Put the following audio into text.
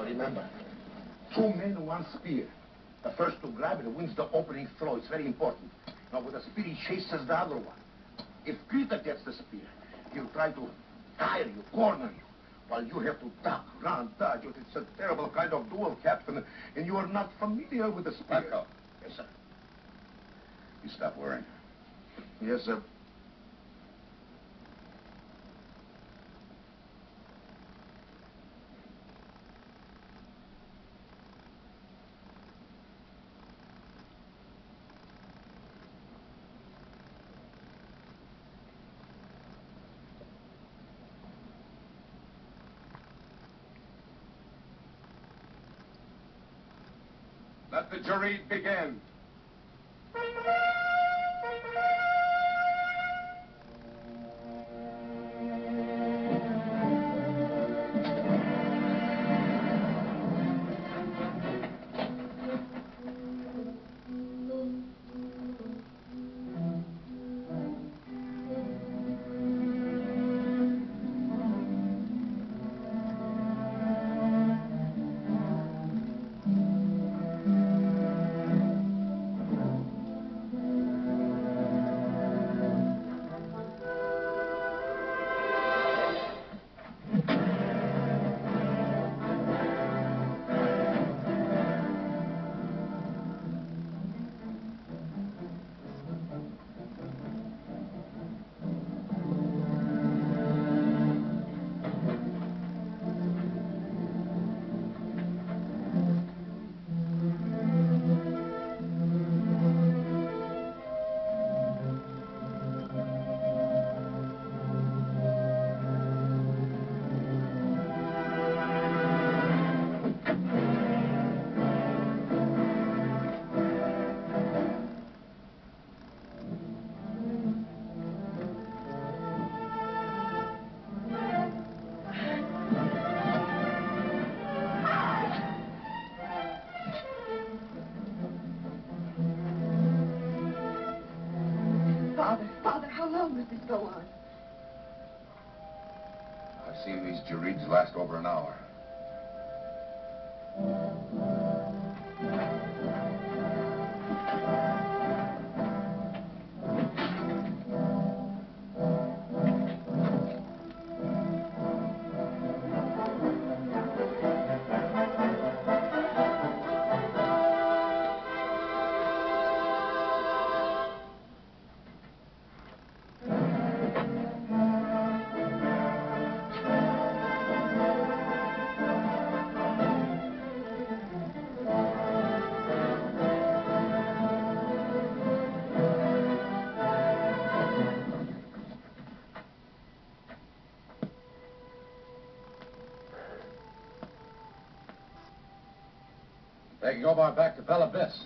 Now remember, two men, one spear. The first to grab it wins the opening throw. It's very important. Now, with the spear, he chases the other one. If Peter gets the spear, he'll try to tire you, corner you, while you have to duck, run, dodge. It's a terrible kind of duel, Captain, and you are not familiar with the spear. Up. Yes, sir. You stop worrying. Yes, sir. Let the Jerid begin. Long will this go on? I've seen these Jerids last over an hour. Taking Omar back to Bel Abbès.